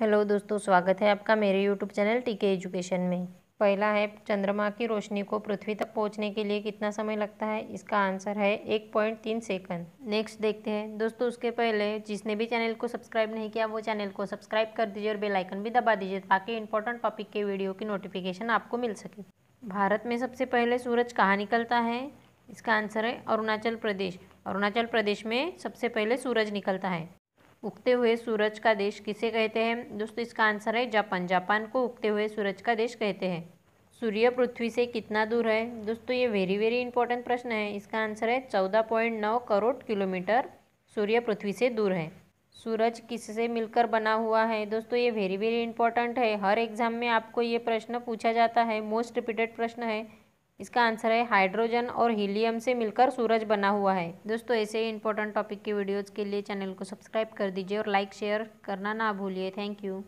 Hello दोस्तों, स्वागत है आपका मेरे यूट्यूब चैनल टीके एजुकेशन में। पहला है, चंद्रमा की रोशनी को पृथ्वी तक पहुँचने के लिए कितना समय लगता है? इसका आंसर है एक पॉइंट तीन सेकंड। नेक्स्ट देखते हैं। दोस्तों, उसके पहले, जिसने भी चैनल को सब्सक्राइब नहीं किया, वो चैनल को सब्सक्राइब कर दीजिए और बेल आइकन भी दबा दीजिए, ताकि इंपॉर्टेंट टॉपिक के वीडियो की नोटिफिकेशन आपको मिल सके। भारत में सबसे पहले सूरज कहाँ निकलता है? इसका आंसर है अरुणाचल प्रदेश। अरुणाचल प्रदेश में सबसे पहले सूरज निकलता है। उगते हुए सूरज का देश किसे कहते हैं? दोस्तों, इसका आंसर है जापान। जापान को उगते हुए सूरज का देश कहते हैं। सूर्य पृथ्वी से कितना दूर है? दोस्तों ये वेरी वेरी इंपॉर्टेंट प्रश्न है। इसका आंसर है चौदह पॉइंट नौ करोड़ किलोमीटर सूर्य पृथ्वी से दूर है। सूरज किससे मिलकर बना हुआ है? दोस्तों ये वेरी वेरी इंपॉर्टेंट है। हर एग्ज़ाम में आपको ये प्रश्न पूछा जाता है। मोस्ट रिपीटेड प्रश्न है। इसका आंसर है हाइड्रोजन और हीलियम से मिलकर सूरज बना हुआ है। दोस्तों, ऐसे ही इंपॉर्टेंट टॉपिक की वीडियोज़ के लिए चैनल को सब्सक्राइब कर दीजिए और लाइक शेयर करना ना भूलिए। Thank you